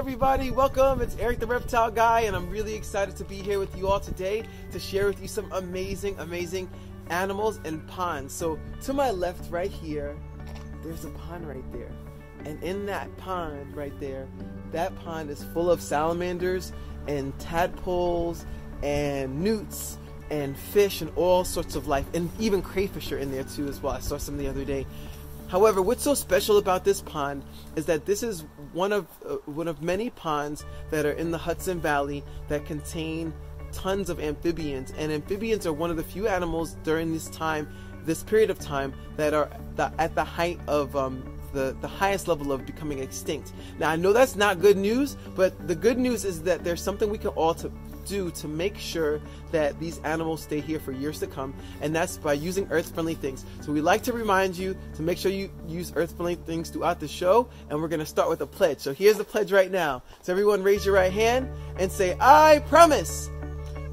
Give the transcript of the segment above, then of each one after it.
everybody, welcome. It's Erik the Reptile Guy, and I'm really excited to be here with you all today to share with you some amazing, amazing animals and ponds. So, to my left, right here, there's a pond right there. And in that pond right there, that pond is full of salamanders and tadpoles and newts and fish and all sorts of life. And even crayfish are in there too, as well. I saw some the other day. However, what's so special about this pond is that this is one of uh, one of many ponds that are in the Hudson Valley that contain tons of amphibians, and amphibians are one of the few animals during this time, this period of time, that are the, at the height of um, the, the highest level of becoming extinct. Now, I know that's not good news, but the good news is that there's something we can all to, do to make sure that these animals stay here for years to come, and that's by using earth friendly things. So we like to remind you to make sure you use earth friendly things throughout the show, and we're going to start with a pledge. So here's the pledge right now. So everyone raise your right hand and say, I promise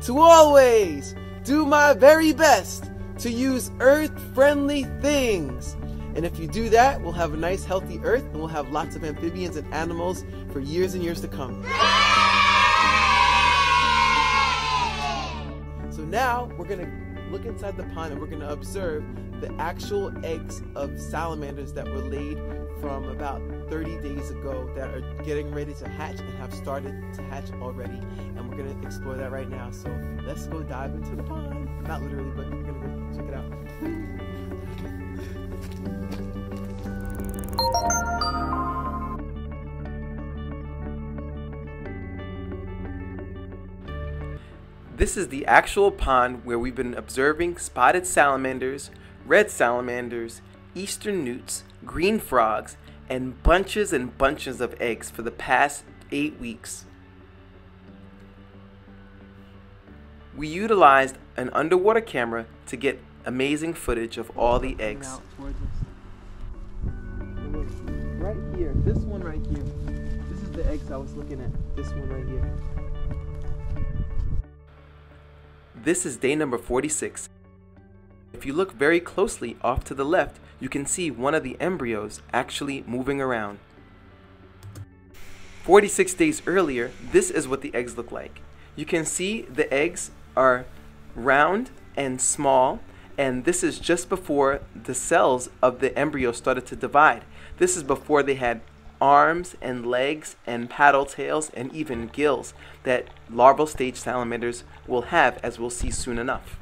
to always do my very best to use earth friendly things. And if you do that, we'll have a nice healthy earth and we'll have lots of amphibians and animals for years and years to come. Now we're going to look inside the pond and we're going to observe the actual eggs of salamanders that were laid from about 30 days ago that are getting ready to hatch and have started to hatch already. And we're going to explore that right now. So let's go dive into the pond. Not literally, but we're going to go check it out. This is the actual pond where we've been observing spotted salamanders, red salamanders, eastern newts, green frogs, and bunches and bunches of eggs for the past eight weeks. We utilized an underwater camera to get amazing footage of all the eggs. Right here, this one right here. This is the eggs I was looking at. This one right here. This is day number 46. If you look very closely off to the left, you can see one of the embryos actually moving around. 46 days earlier, this is what the eggs look like. You can see the eggs are round and small, and this is just before the cells of the embryo started to divide. This is before they had arms and legs and paddle tails and even gills that larval stage salamanders will have as we'll see soon enough.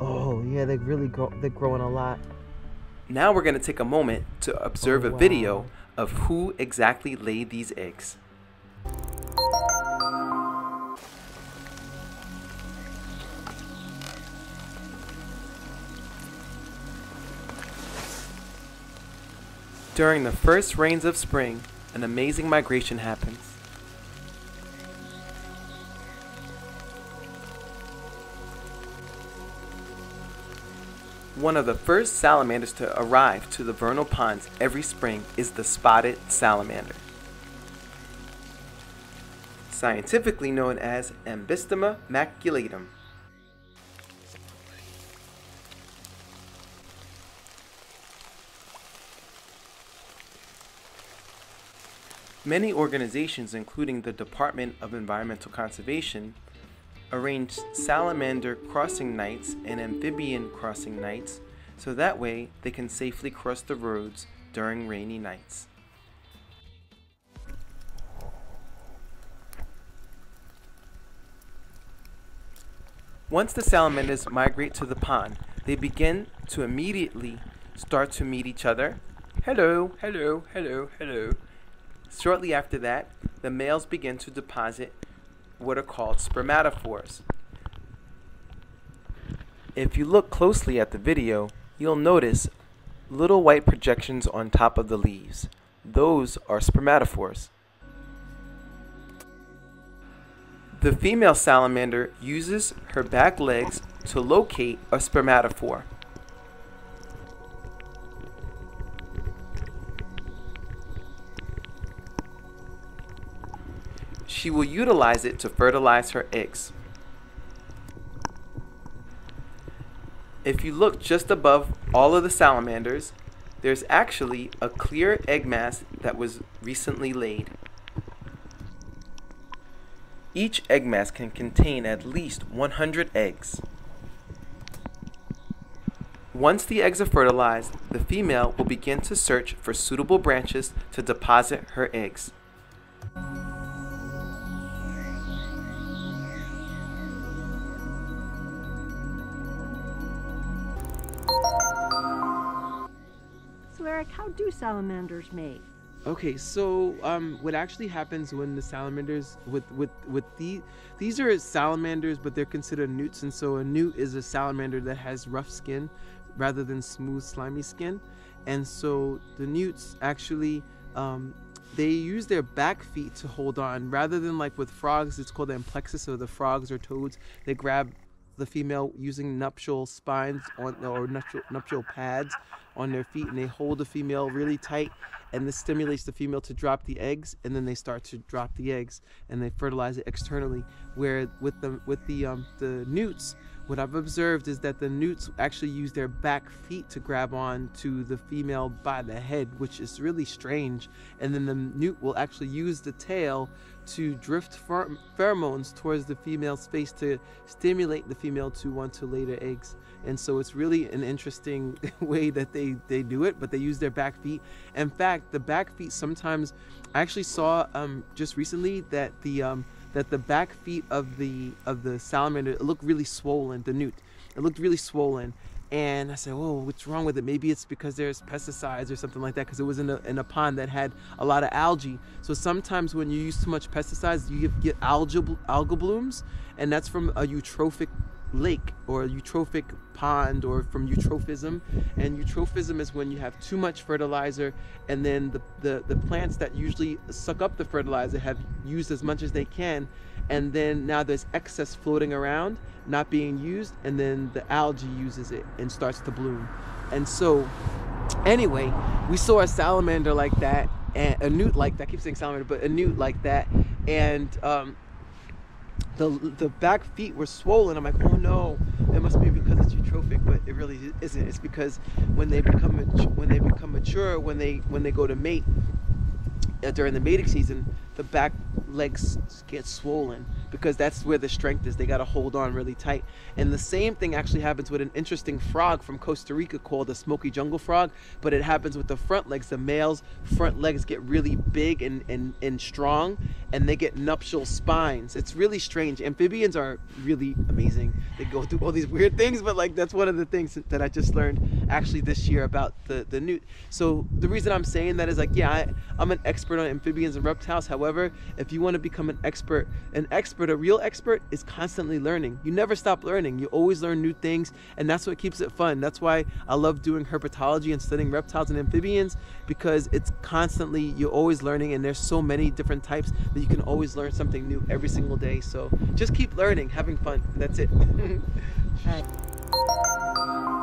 Oh yeah, they really grow, they're growing a lot. Now we're going to take a moment to observe oh, a video of who exactly laid these eggs. During the first rains of spring, an amazing migration happens. One of the first salamanders to arrive to the vernal ponds every spring is the spotted salamander. Scientifically known as Ambystoma maculatum. Many organizations, including the Department of Environmental Conservation, arrange salamander crossing nights and amphibian crossing nights so that way they can safely cross the roads during rainy nights. Once the salamanders migrate to the pond, they begin to immediately start to meet each other. Hello, hello, hello, hello. Shortly after that, the males begin to deposit what are called spermatophores. If you look closely at the video, you'll notice little white projections on top of the leaves. Those are spermatophores. The female salamander uses her back legs to locate a spermatophore. She will utilize it to fertilize her eggs. If you look just above all of the salamanders, there's actually a clear egg mass that was recently laid. Each egg mass can contain at least 100 eggs. Once the eggs are fertilized, the female will begin to search for suitable branches to deposit her eggs. Erik, how do salamanders mate? Okay, so um, what actually happens when the salamanders with with with the these are salamanders, but they're considered newts, and so a newt is a salamander that has rough skin rather than smooth, slimy skin, and so the newts actually um, they use their back feet to hold on rather than like with frogs. It's called the amplexus, so the frogs or toads they grab the female using nuptial spines on or nuptial, nuptial pads on their feet and they hold the female really tight and this stimulates the female to drop the eggs and then they start to drop the eggs and they fertilize it externally where with the with the um the newts what I've observed is that the newts actually use their back feet to grab on to the female by the head, which is really strange. And then the newt will actually use the tail to drift pheromones towards the female's face to stimulate the female to want to lay their eggs. And so it's really an interesting way that they, they do it, but they use their back feet. In fact, the back feet sometimes, I actually saw um, just recently that the um, that the back feet of the of the salamander it looked really swollen. The newt, it looked really swollen. And I said, "Whoa, what's wrong with it? Maybe it's because there's pesticides or something like that. Because it was in a, in a pond that had a lot of algae. So sometimes when you use too much pesticides, you get algal algal blooms, and that's from a eutrophic lake or eutrophic pond or from eutrophism. And eutrophism is when you have too much fertilizer and then the, the, the plants that usually suck up the fertilizer have used as much as they can. And then now there's excess floating around not being used and then the algae uses it and starts to bloom. And so anyway we saw a salamander like that and a newt like that. I keep saying salamander but a newt like that. And um, the the back feet were swollen. I'm like, oh no, it must be because it's eutrophic, but it really isn't. It's because when they become when they become mature, when they when they go to mate uh, during the mating season, the back legs get swollen because that's where the strength is. They got to hold on really tight. And the same thing actually happens with an interesting frog from Costa Rica called the smoky jungle frog, but it happens with the front legs. The male's front legs get really big and, and, and strong, and they get nuptial spines. It's really strange. Amphibians are really amazing. They go through all these weird things, but like that's one of the things that I just learned actually this year about the, the newt. So the reason I'm saying that is like, yeah, I, I'm an expert on amphibians and reptiles. However, if you want to become an expert, an expert, a real expert is constantly learning. You never stop learning. You always learn new things, and that's what keeps it fun. That's why I love doing herpetology and studying reptiles and amphibians because it's constantly you're always learning, and there's so many different types that you can always learn something new every single day. So just keep learning, having fun. That's it.